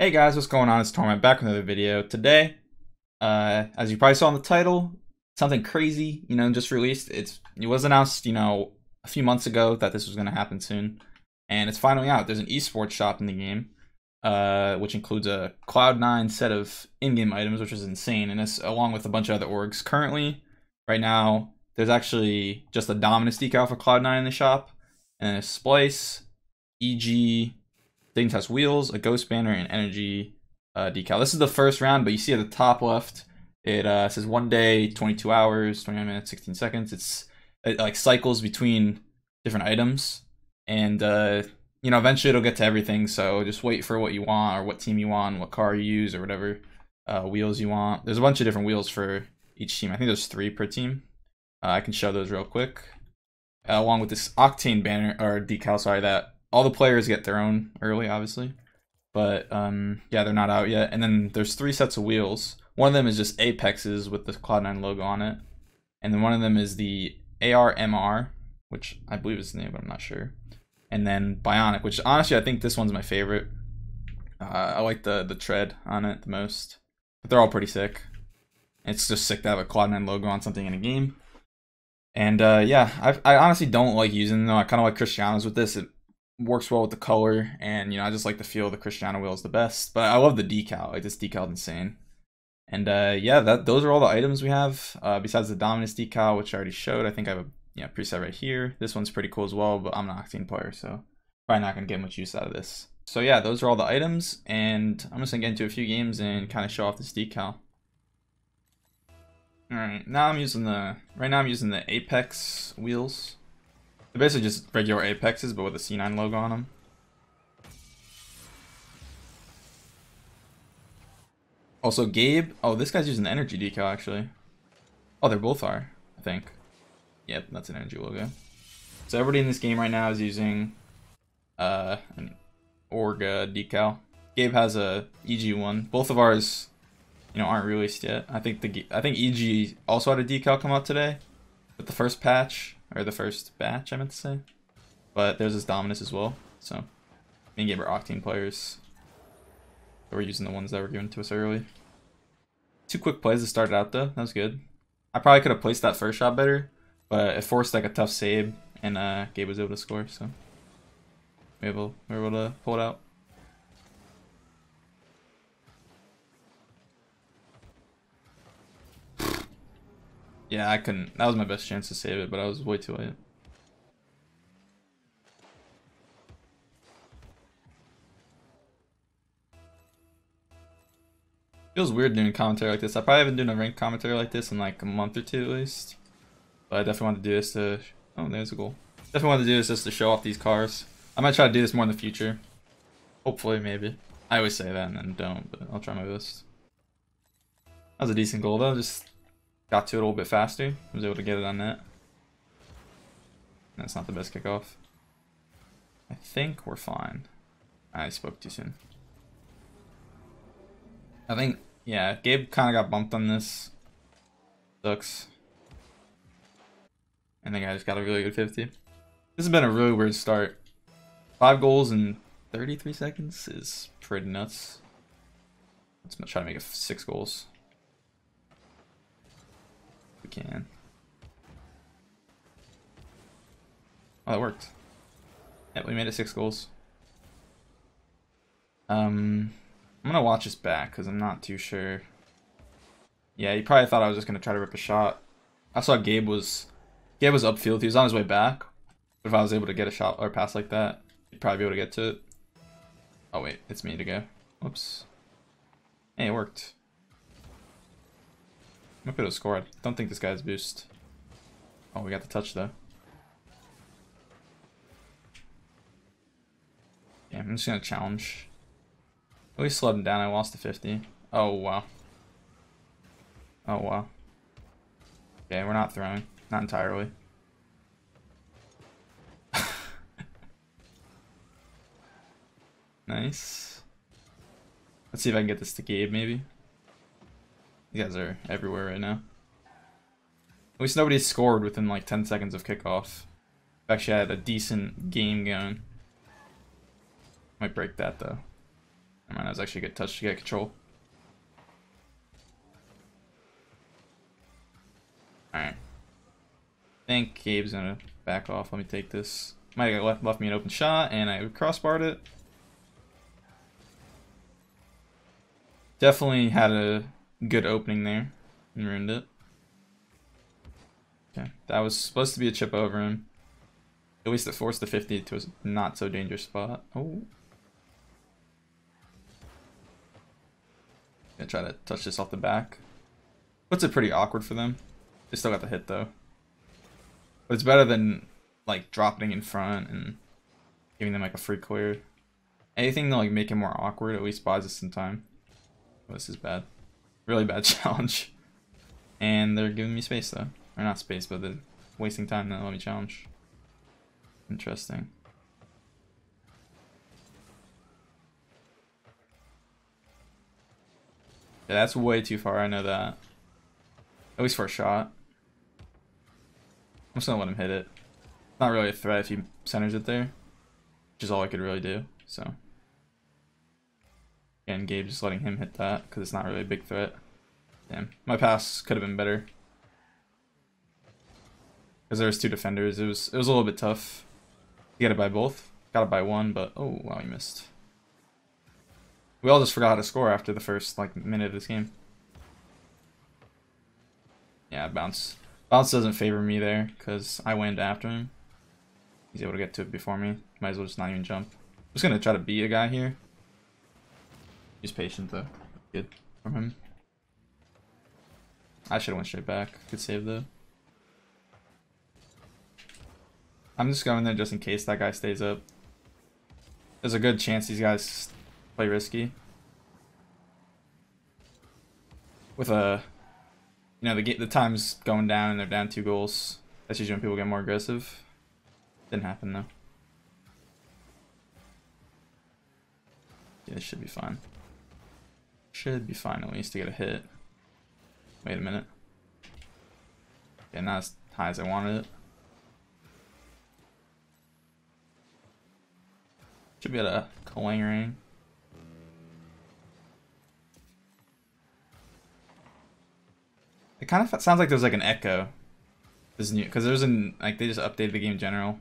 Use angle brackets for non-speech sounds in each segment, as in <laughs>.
Hey guys, what's going on? It's Torment back with another video. Today, uh, as you probably saw in the title, something crazy, you know, just released. It's it was announced, you know, a few months ago that this was going to happen soon, and it's finally out. There's an esports shop in the game, uh, which includes a Cloud9 set of in-game items, which is insane, and it's along with a bunch of other orgs. Currently, right now, there's actually just a Dominus decal for Cloud9 in the shop, and a Splice, EG, Things has wheels, a ghost banner, and energy uh, decal. This is the first round, but you see at the top left, it uh, says one day, 22 hours, 29 minutes, 16 seconds. It's it like cycles between different items, and uh, you know eventually it'll get to everything. So just wait for what you want, or what team you want, what car you use, or whatever uh, wheels you want. There's a bunch of different wheels for each team. I think there's three per team. Uh, I can show those real quick, uh, along with this octane banner or decal. Sorry that all the players get their own early, obviously. But um, yeah, they're not out yet. And then there's three sets of wheels. One of them is just Apexes with the Cloud9 logo on it. And then one of them is the ARMR, which I believe is the name, but I'm not sure. And then Bionic, which honestly I think this one's my favorite. Uh, I like the the tread on it the most. But they're all pretty sick. It's just sick to have a Cloud9 logo on something in a game. And uh, yeah, I, I honestly don't like using them. I kind of like Cristiano's with this. It works well with the color, and you know I just like the feel of the Cristiano wheels the best. But I love the decal; like this decal's insane. And uh, yeah, that those are all the items we have. Uh, besides the Dominus decal, which I already showed, I think I have a you know, preset right here. This one's pretty cool as well, but I'm an Octane player, so probably not gonna get much use out of this. So yeah, those are all the items, and I'm just gonna get into a few games and kind of show off this decal. Alright, now I'm using the, right now I'm using the Apex wheels. They're basically just regular Apexes, but with a C9 logo on them. Also, Gabe. Oh, this guy's using the energy decal, actually. Oh, they both are, I think. Yep, that's an energy logo. So everybody in this game right now is using uh, an Orga decal. Gabe has a EG one. Both of ours, you know, aren't released yet. I think the I think EG also had a decal come out today with the first patch. Or the first batch, I meant to say. But there's this Dominus as well. So, me and Gabe are Octane players. So we're using the ones that were given to us early. Two quick plays to start out though. That was good. I probably could have placed that first shot better. But it forced like a tough save. And uh, Gabe was able to score. So, we were able, we were able to pull it out. Yeah, I couldn't. That was my best chance to save it, but I was way too late. Feels weird doing commentary like this. I probably haven't done a ranked commentary like this in like a month or two at least. But I definitely want to do this to... Oh, there's a goal. Definitely want to do this just to show off these cars. I might try to do this more in the future. Hopefully, maybe. I always say that and then don't, but I'll try my best. That was a decent goal though, just Got to it a little bit faster. Was able to get it on net. That's not the best kickoff. I think we're fine. I spoke too soon. I think, yeah, Gabe kind of got bumped on this. Sucks. I think I just got a really good 50. This has been a really weird start. Five goals in 33 seconds is pretty nuts. Let's try to make it six goals we can. Oh, that worked. Yeah, we made it six goals. Um, I'm gonna watch this back because I'm not too sure. Yeah, he probably thought I was just gonna try to rip a shot. I saw Gabe was Gabe was upfield. He was on his way back. If I was able to get a shot or pass like that, he'd probably be able to get to it. Oh wait, it's me to go. Whoops. Hey, it worked. I could have scored. Don't think this guy's boost. Oh, we got the touch though. Yeah, I'm just gonna challenge. At least slowed him down. I lost to 50. Oh, wow. Oh, wow. Okay, we're not throwing. Not entirely. <laughs> nice. Let's see if I can get this to Gabe, maybe. You guys are everywhere right now. At least nobody scored within like 10 seconds of kickoff. Actually, I had a decent game going. Might break that though. I mean, that was actually a good touch to get control. Alright. I think Gabe's gonna back off. Let me take this. Might have left, left me an open shot, and I crossbarred it. Definitely had a good opening there and ruined it. Okay, that was supposed to be a chip over him. At least it forced the 50 to a not so dangerous spot. Oh. Gonna try to touch this off the back. Puts it pretty awkward for them. They still got the hit though. But it's better than like dropping in front and giving them like a free clear. Anything to like make it more awkward at least buys us some time. Oh, this is bad. Really bad <laughs> challenge. And they're giving me space though. Or not space, but they're wasting time to let me challenge. Interesting. Yeah, that's way too far, I know that. At least for a shot. I'm just gonna let him hit it. Not really a threat if he centers it there. Which is all I could really do, so. Again, Gabe just letting him hit that, because it's not really a big threat. Damn, my pass could have been better. Because there was two defenders, it was it was a little bit tough. You gotta buy both. Got it by one, but oh wow, you missed. We all just forgot how to score after the first like minute of this game. Yeah, bounce. Bounce doesn't favor me there because I went after him. He's able to get to it before me. Might as well just not even jump. I'm just gonna try to beat a guy here. He's patient though. Good from him. I should have went straight back. Good save though. I'm just going there just in case that guy stays up. There's a good chance these guys play risky. With a, you know, the the time's going down and they're down two goals. That's usually when people get more aggressive. Didn't happen though. Yeah, it should be fine. Should be fine at least to get a hit. Wait a minute. Yeah, not as high as I wanted it. Should be at a calling ring. It kind of sounds like there's like an echo. This new because there's an like they just updated the game in general.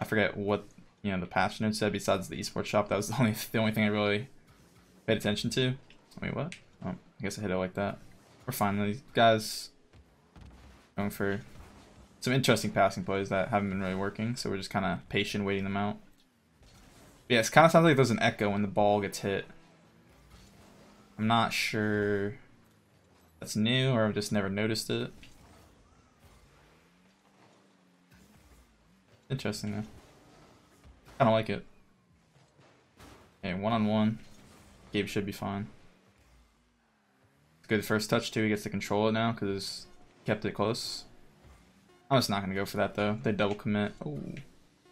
I forget what you know the patch note said besides the esports shop. That was <laughs> the only the only thing I really paid attention to. Wait, what? Oh, I guess I hit it like that. We're. These guys going for some interesting passing plays that haven't been really working, so we're just kind of patient waiting them out. Yeah, it kind of sounds like there's an echo when the ball gets hit. I'm not sure that's new or I've just never noticed it. Interesting though. Kind of like it. Okay, one on one. Gabe should be fine. Good first touch too. He gets to control it now because kept it close. I'm just not gonna go for that though. They double commit. Oh,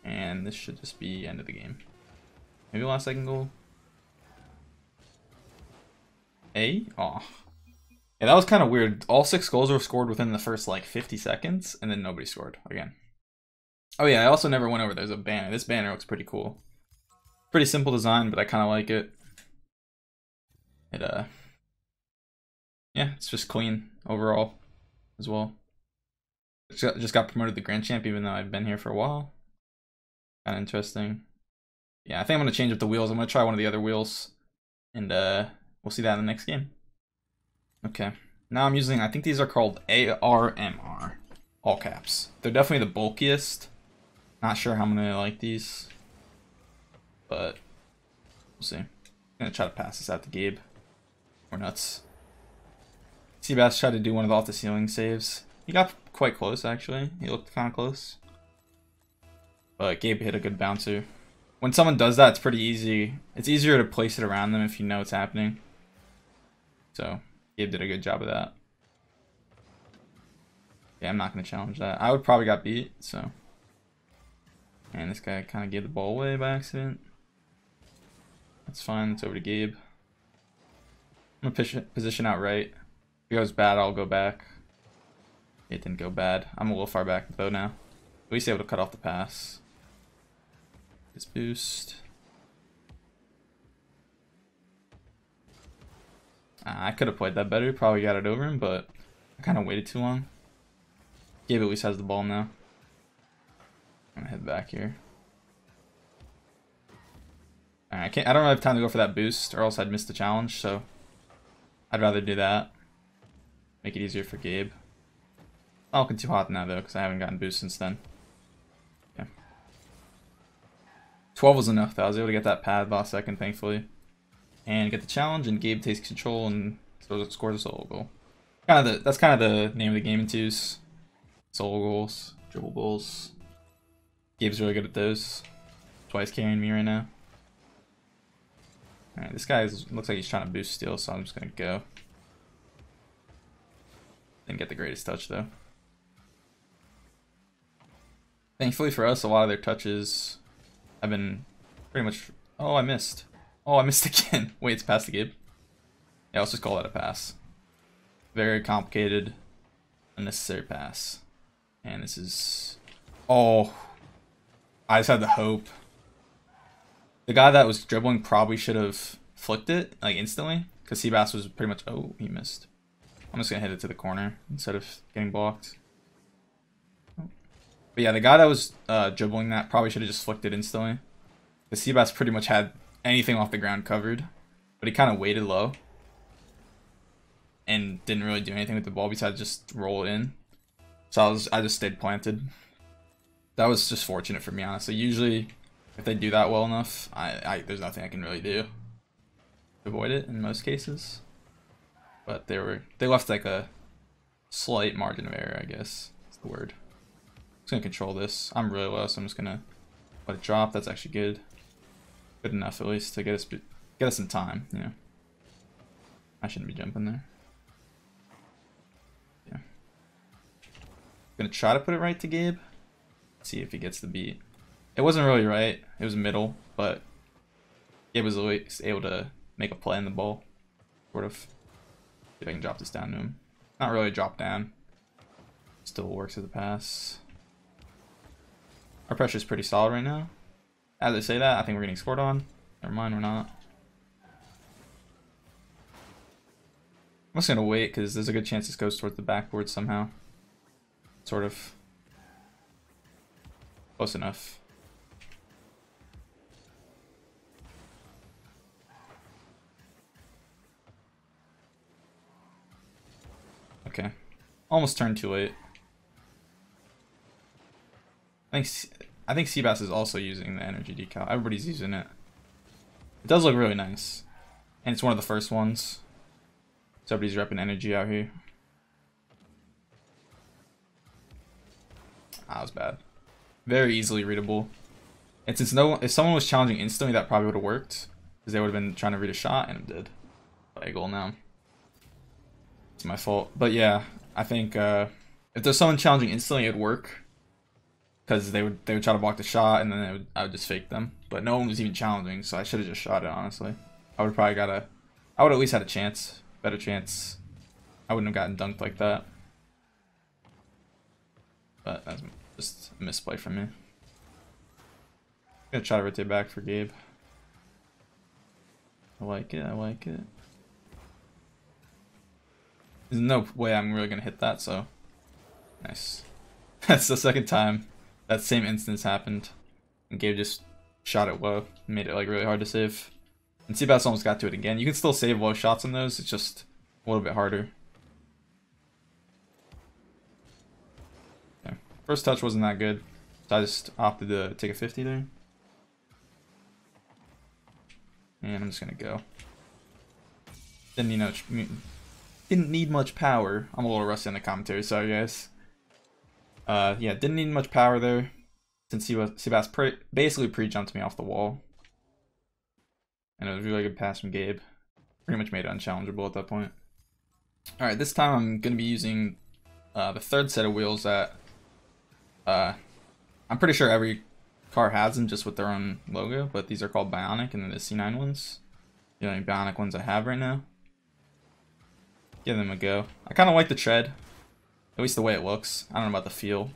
and this should just be end of the game. Maybe last second goal. A? Oh. Yeah, that was kind of weird. All six goals were scored within the first like 50 seconds, and then nobody scored again. Oh yeah, I also never went over. There's a banner. This banner looks pretty cool. Pretty simple design, but I kind of like it. It uh, yeah, it's just clean overall as well. Just got promoted to Grand Champ, even though I've been here for a while. Kind of interesting. Yeah, I think I'm gonna change up the wheels. I'm gonna try one of the other wheels, and uh, we'll see that in the next game. Okay. Now I'm using, I think these are called ARMR. All caps. They're definitely the bulkiest. Not sure how many I'm like these. But we'll see. I'm gonna try to pass this out to Gabe. We're nuts. Seabass tried to do one of the off the ceiling saves. He got quite close actually. He looked kinda close. But Gabe hit a good bouncer. When someone does that, it's pretty easy. It's easier to place it around them if you know what's happening. So Gabe did a good job of that. Yeah, I'm not going to challenge that. I would probably got beat, so. And this guy kind of gave the ball away by accident. That's fine. It's over to Gabe. I'm to position out right. If it goes bad, I'll go back. It didn't go bad. I'm a little far back though now. At least able to cut off the pass. This boost. Uh, I could have played that better, probably got it over him, but I kind of waited too long. Gabe at least has the ball now. I'm gonna head back here. Right, I can't. I don't have time to go for that boost, or else I'd miss the challenge. So I'd rather do that. Make it easier for Gabe. I'll get too hot now though, because I haven't gotten boost since then. Okay. 12 was enough though. I was able to get that pad last second, thankfully, and get the challenge. And Gabe takes control and scores a solo goal. Kind of the that's kind of the name of the game in twos. Solo goals, dribble goals. Gabe's really good at those. Twice carrying me right now. This guy is, looks like he's trying to boost steal, so I'm just gonna go. Didn't get the greatest touch though. Thankfully for us, a lot of their touches have been pretty much... Oh, I missed. Oh, I missed <laughs> again. Wait, it's past the Gabe. Yeah, let's just call that a pass. Very complicated, unnecessary pass. And this is... Oh. I just had the hope the guy that was dribbling probably should have flicked it, like, instantly. Because Seabass was pretty much... Oh, he missed. I'm just to hit it to the corner instead of getting blocked. But yeah, the guy that was uh, dribbling that probably should have just flicked it instantly. The Seabass pretty much had anything off the ground covered. But he kind of waited low. And didn't really do anything with the ball besides just roll it in. So I was I just stayed planted. That was just fortunate for me, honestly. Usually if they do that well enough, I, I there's nothing I can really do avoid it in most cases. But they were they left like a slight margin of error, I guess. That's the word. I'm just gonna control this. I'm really low, so I'm just gonna let it drop. That's actually good. Good enough at least to get us get us some time, you know. I shouldn't be jumping there. Yeah. Gonna try to put it right to Gabe. See if he gets the beat. It wasn't really right. It was middle, but it was always able to make a play in the ball. Sort of. If I can drop this down to him. Not really a drop down. Still works as a pass. Our pressure is pretty solid right now. As I say that, I think we're getting scored on. Never mind, we're not. I'm just gonna wait because there's a good chance this goes towards the backboard somehow. Sort of. Close enough. Okay. Almost turned too late. I think I think Seabass is also using the energy decal. Everybody's using it. It does look really nice. And it's one of the first ones. So everybody's repping energy out here. Ah, that was bad. Very easily readable. And since no if someone was challenging instantly, that probably would have worked. Because they would have been trying to read a shot, and it did. By goal now. It's my fault. But yeah, I think uh, if there's someone challenging instantly, it'd work. Because they would they would try to block the shot, and then would, I would just fake them. But no one was even challenging, so I should have just shot it, honestly. I would probably got a... I would at least had a chance. Better chance. I wouldn't have gotten dunked like that. But that's just a misplay from me. I'm gonna try to rotate back for Gabe. I like it, I like it. There's no way I'm really gonna hit that, so nice. <laughs> That's the second time that same instance happened. And Gabe just shot it low, made it like really hard to save. And Seabass almost got to it again. You can still save low shots on those, it's just a little bit harder. First touch wasn't that good, so I just opted to take a 50 there. And I'm just gonna go. Didn't you know didn't need much power. I'm a little rusty on the commentary, sorry guys. Uh, yeah, didn't need much power there. Since he was Seabass pre basically pre-jumped me off the wall. And it was a really good pass from Gabe. Pretty much made it unchallengeable at that point. Alright, this time I'm going to be using uh, the third set of wheels that uh, I'm pretty sure every car has them just with their own logo, but these are called Bionic and the C9 ones. The only Bionic ones I have right now. Give them a go. I kind of like the tread. At least the way it looks. I don't know about the feel.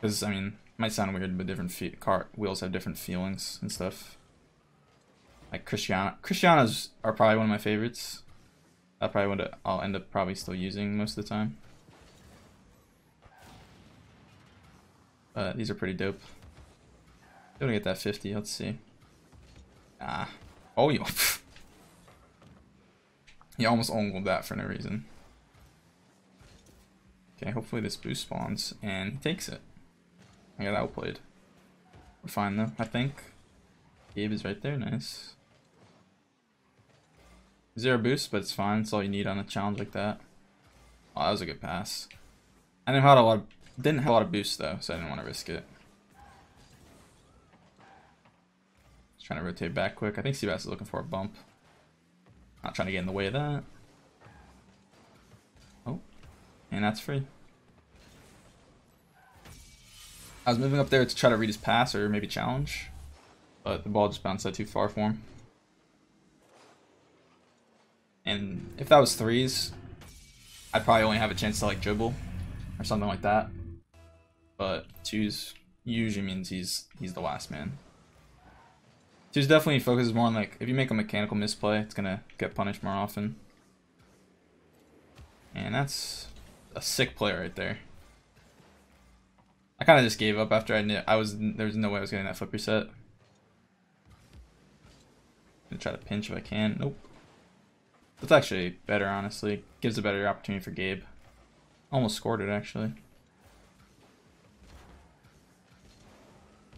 Because, I mean, might sound weird, but different car wheels have different feelings and stuff. Like Cristiano. Cristianos are probably one of my favorites. I probably would I'll end up probably still using most of the time. But these are pretty dope. Gonna get that 50, let's see. Ah. Oh, you. <laughs> he almost ongled that for no reason. Okay, hopefully this boost spawns and he takes it. I got outplayed. We're fine though, I think. Gabe is right there, nice. Zero boost, but it's fine. It's all you need on a challenge like that. Oh, that was a good pass. I didn't have a lot of, didn't have a lot of boost though, so I didn't want to risk it. Just trying to rotate back quick. I think Seabass is looking for a bump. Not trying to get in the way of that. Oh, and that's free. I was moving up there to try to read his pass or maybe challenge, but the ball just bounced out too far for him. And if that was threes, I'd probably only have a chance to like dribble or something like that. But twos usually means he's he's the last man. Twos definitely focuses more on like if you make a mechanical misplay, it's gonna get punished more often. And that's a sick play right there. I kind of just gave up after I knew I was there was no way I was getting that flip reset. Gonna try to pinch if I can. Nope. That's actually better, honestly. Gives a better opportunity for Gabe. Almost scored it, actually.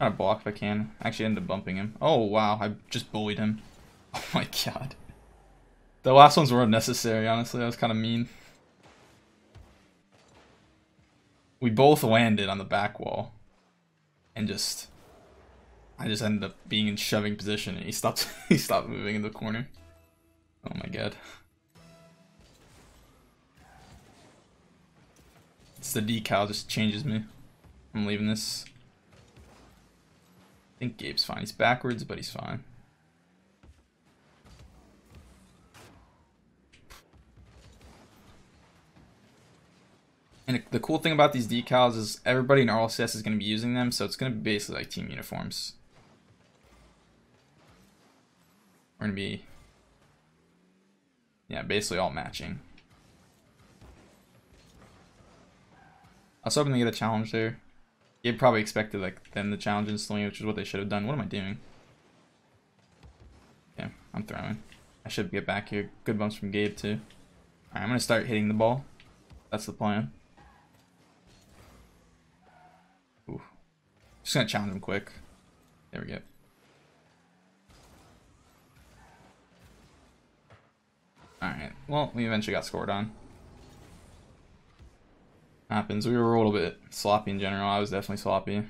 Try to block if I can. Actually ended up bumping him. Oh, wow. I just bullied him. <laughs> Oh my god. The last ones were unnecessary, honestly. That was kind of mean. We both landed on the back wall. And just... I just ended up being in shoving position and he stopped <laughs> he stopped moving in the corner. Oh my god. It's the decal just changes me. I'm leaving this. I think Gabe's fine. He's backwards, but he's fine. And the cool thing about these decals is everybody in RLCS is going to be using them, so it's going to be basically like team uniforms. We're going to be yeah, basically all matching. I was hoping to get a challenge there. Gabe probably expected like them to challenge instantly, which is what they should have done. What am I doing? Yeah, I'm throwing. I should get back here. Good bumps from Gabe too. I'm gonna start hitting the ball. That's the plan. Ooh. Just gonna challenge him quick. There we go. Alright, well, we eventually got scored on. Happens. We were a little bit sloppy in general. I was definitely sloppy.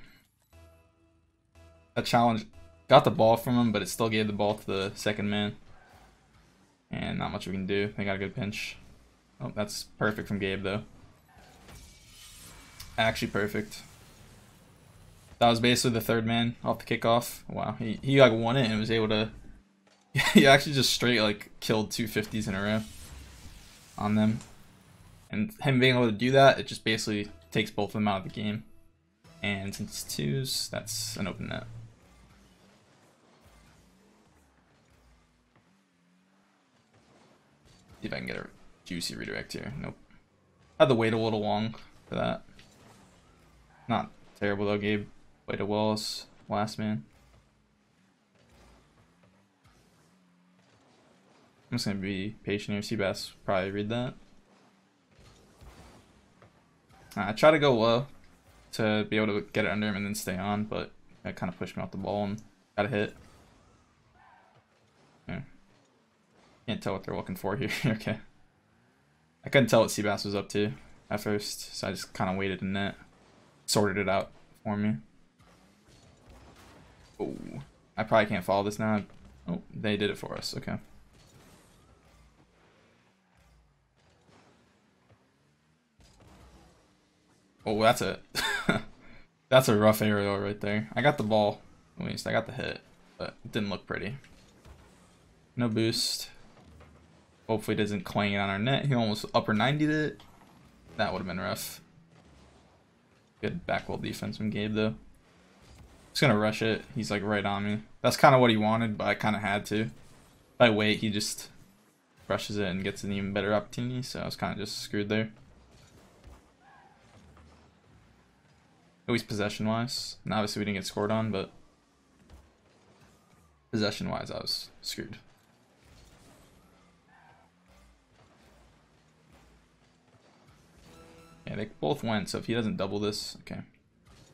That challenge got the ball from him, but it still gave the ball to the second man. And not much we can do. They got a good pinch. Oh, that's perfect from Gabe, though. Actually perfect. That was basically the third man off the kickoff. Wow, he, he like won it and was able to <laughs> he actually just straight like killed two 50s in a row on them. And him being able to do that, it just basically takes both of them out of the game. And since it's twos, that's an open net. See if I can get a juicy redirect here. Nope. I had to wait a little long for that. Not terrible though, Gabe. Waited well as last man. I'm just gonna be patient here. Seabass probably read that. I try to go low to be able to get it under him and then stay on, but that kind of pushed me off the ball and got a hit. Yeah. Can't tell what they're looking for here. <laughs> okay. I couldn't tell what Seabass was up to at first, so I just kind of waited in net. Sorted it out for me. Oh, I probably can't follow this now. Oh, they did it for us. Okay. Oh, that's it. <laughs> that's a rough aerial right there. I got the ball. At least I got the hit, but it didn't look pretty. No boost. Hopefully doesn't clang it on our net. He almost upper 90'd it. That would have been rough. Good backwall defense from Gabe though. Just gonna rush it. He's like right on me. That's kind of what he wanted, but I kind of had to. I wait, he just rushes it and gets an even better opportunity, so I was kind of just screwed there. At least possession-wise. And obviously we didn't get scored on, but possession-wise I was screwed. Yeah, they both went, so if he doesn't double this, okay.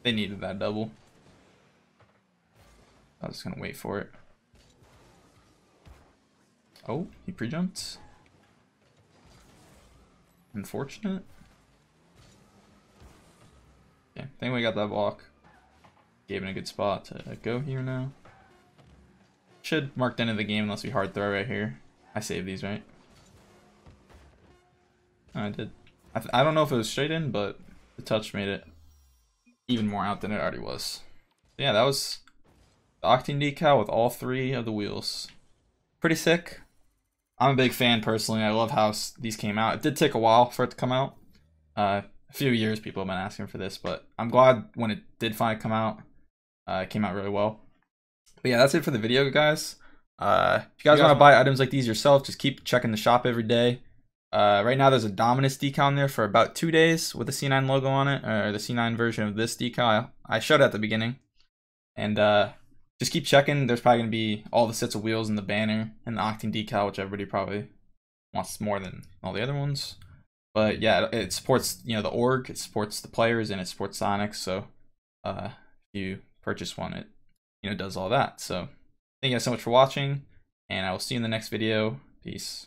They needed that double. I was just gonna wait for it. Oh, he pre-jumped. Unfortunate. Okay, I think we got that block. Gave it a good spot to go here now. Should mark the end of the game unless we hard throw right here. I saved these, right? I did. I, I don't know if it was straight in, but the touch made it even more out than it already was. Yeah, that was the Octane decal with all three of the wheels. Pretty sick. I'm a big fan personally. I love how these came out. It did take a while for it to come out. Uh, a few years people have been asking for this, but I'm glad when it did finally come out, uh, it came out really well. But yeah, that's it for the video, guys. Uh, if you guys want to buy items like these yourself, just keep checking the shop every day. Uh, right now, there's a Dominus decal in there for about two days with the C9 logo on it, or the C9 version of this decal. I showed at the beginning. And uh, just keep checking. There's probably going to be all the sets of wheels and the banner and the Octane decal, which everybody probably wants more than all the other ones. But yeah, it supports you know the org, it supports the players, and it supports Psyonix. So uh, if you purchase one, it you know does all that. So thank you guys so much for watching, and I will see you in the next video. Peace.